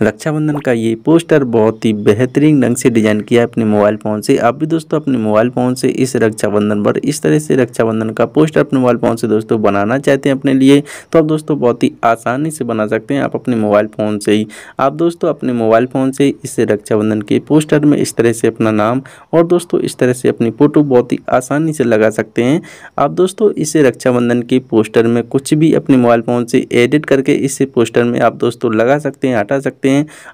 रक्षाबंधन का ये पोस्टर बहुत ही बेहतरीन ढंग से डिज़ाइन किया है अपने मोबाइल फ़ोन से। आप भी दोस्तों अपने मोबाइल फ़ोन से इस रक्षाबंधन पर इस तरह से रक्षाबंधन का पोस्टर अपने मोबाइल फ़ोन से दोस्तों बनाना चाहते हैं अपने लिए तो आप दोस्तों बहुत ही आसानी से बना सकते हैं। आप अपने मोबाइल फ़ोन से ही आप दोस्तों अपने मोबाइल फ़ोन से इस रक्षाबंधन के पोस्टर में इस तरह से अपना नाम और दोस्तों इस तरह से अपनी फ़ोटो बहुत ही आसानी से लगा सकते हैं। आप दोस्तों इस रक्षाबंधन के पोस्टर में कुछ भी अपने मोबाइल फ़ोन से एडिट करके इस पोस्टर में आप दोस्तों लगा सकते हैं, हटा सकते हैं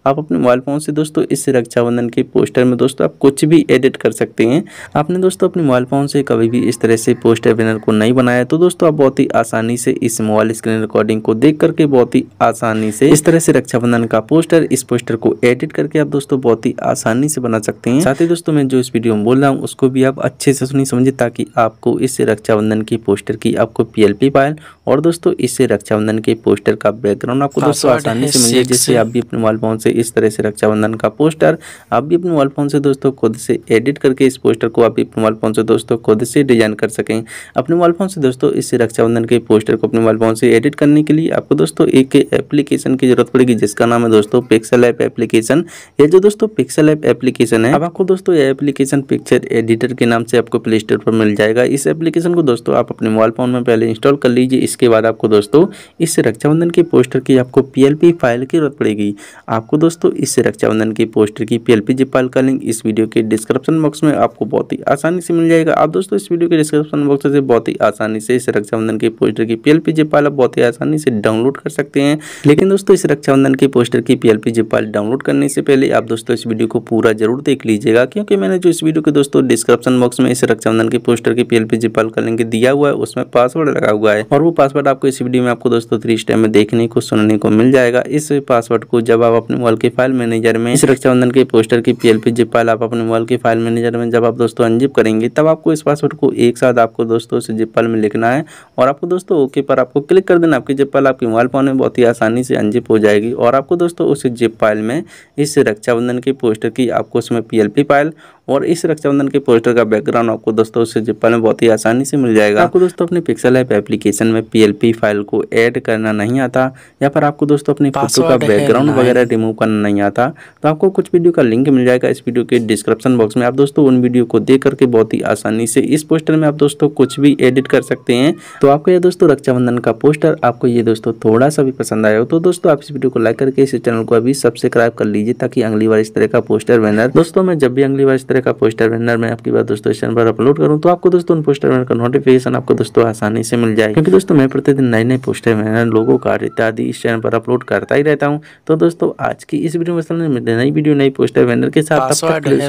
आप अपने मोबाइल फ़ोन से दोस्तों इस रक्षाबंधन के पोस्टर में दोस्तों आप कुछ भी एडिट कर सकते हैं। आपने दोस्तों अपने मोबाइल फ़ोन से कभी भी इस तरह से पोस्टर बैनर को नहीं बनाया तो दोस्तों आप बहुत ही आसानी से इस मोबाइल स्क्रीन रिकॉर्डिंग को देख करके बहुत ही आसानी से इस तरह से रक्षाबंधन का पोस्टर इस पोस्टर को एडिट करके आप दोस्तों बहुत ही आसानी से बना सकते हैं। साथ ही दोस्तों मैं जो इस वीडियो में बोल रहा हूँ उसको भी आप अच्छे से सुनी समझे ताकि आपको इस रक्षाबंधन की पोस्टर की आपको पीएलपी फ़ाइल और दोस्तों इससे रक्षाबंधन के पोस्टर का बैकग्राउंड आपको दोस्तों आसानी से मिल जाए जिससे आप भी अपने मोबाइल फ़ोन से इस तरह से रक्षाबंधन का पोस्टर। आप भी अपने मोबाइल फ़ोन से दोस्तों खुद से एडिट करके इस पोस्टर को आप भी अपने मोबाइल फ़ोन से दोस्तों खुद से डिज़ाइन कर सकें। अपने मोबाइल फ़ोन से दोस्तों इस रक्षाबंधन के पोस्टर को अपने मोबाइल फ़ोन से एडिट करने के लिए आपको दोस्तों एक एप्लीकेशन की ज़रूरत पड़ेगी, जिसका नाम है दोस्तों पिक्सल ऐप एप्लीकेशन ये जो दोस्तों पिक्सल ऐप एप्लीकेशन है, अब आपको दोस्तों ये एप्लीकेशन पिक्चर एडिटर के नाम से आपको प्ले स्टोर पर मिल जाएगा। इस एप्लीकेशन को दोस्तों आप अपने मोबाइल फ़ोन में पहले इंस्टॉल कर लीजिए। इसके बाद आपको दोस्तों इस रक्षाबंधन के पोस्टर की आपको पीएलपी फ़ाइल की ज़रूरत पड़ेगी। आपको दोस्तों इस रक्षाबंधन की पोस्टर की जिप फ़ाइल का लिंक इस वीडियो के डिस्क्रिप्शन बॉक्स में आपको बहुत ही आसानी से मिल जाएगा। आप दोस्तों इस वीडियो के डिस्क्रिप्शन बॉक्स से बहुत ही आसानी से इस रक्षाबंधन के पोस्टर की जिप फ़ाइल आप बहुत ही आसानी से डाउनलोड कर सकते हैं। लेकिन दोस्तों इस रक्षाबंधन के पोस्टर की जिप फ़ाइल डाउनलोड करने से पहले आप दोस्तों इस वीडियो को पूरा ज़रूर देख लीजिएगा, क्योंकि मैंने जो इस वीडियो के दोस्तों डिस्क्रिप्शन बॉक्स में इस रक्षाबंधन के पोस्टर की जिप फ़ाइल का लिंक दिया हुआ है, उसमें पासवर्ड लगा हुआ है और वो पासवर्ड आपको इस वीडियो में आपको दोस्तों थ्री स्टेप में देखने को, सुनने को मिल जाएगा। इस पासवर्ड को जब आप अपने मोबाइल के फ़ाइल मैनेजर में इस रक्षाबंधन के पोस्टर की पीएलपी जिप फ़ाइल आप अपने मोबाइल के फ़ाइल मैनेजर में जब आप दोस्तों अनजिप करेंगे, तब आपको इस पासवर्ड को एक साथ आपको दोस्तों इस जिप फ़ाइल में लिखना है और आपको दोस्तों ओके पर आपको क्लिक कर देना। आपकी जिप फ़ाइल आपके मोबाइल फ़ोन में बहुत ही आसानी से अनजिप हो जाएगी और आपको दोस्तों उस जिप फ़ाइल में इस रक्षाबंधन के पोस्टर की आपको उसमें पी फ़ाइल और इस रक्षाबंधन के पोस्टर का बैकग्राउंड आपको दोस्तों उससे जिप फ़ाइल में बहुत ही आसानी से मिल जाएगा। आपको दोस्तों अपने पिक्सल ऐप एप्लीकेशन में पीएलपी फ़ाइल को ऐड करना नहीं आता या फिर आपको दोस्तों अपनी फ़ोटो का बैकग्राउंड वगैरह रिमूव करना नहीं आता तो आपको कुछ वीडियो का लिंक मिल जाएगा इस वीडियो के डिस्क्रिप्शन बॉक्स में। आप दोस्तों उन वीडियो को देख करके बहुत ही आसानी से इस पोस्टर में आप दोस्तों कुछ भी एडिट कर सकते हैं। तो आपको ये दोस्तों रक्षाबंधन का पोस्टर आपको ये दोस्तों थोड़ा सा भी पसंद आया हो तो दोस्तों आप इस वीडियो को लाइक करके इस चैनल को अभी सब्सक्राइब कर लीजिए ताकि अगली बार इस तरह का पोस्टर बैनर दोस्तों मैं जब भी अगली बार इस तरह का पोस्टर बैनर मैं आपकी बात दोस्तों इस चैनल पर अपलोड करूँ तो आपको दोस्तों उन पोस्टर बैनर का नोटिफिकेशन आपको दोस्तों आसानी से मिल जाए क्योंकि दोस्तों मैं प्रतिदिन नए नए पोस्टर बैनर लोगों का इत्यादि इस चैनल पर अपलोड करता ही रहता हूँ। तो दोस्तों आज की इस वीडियो में नई वीडियो नई पोस्टर बैनर के साथ।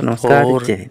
नमस्कार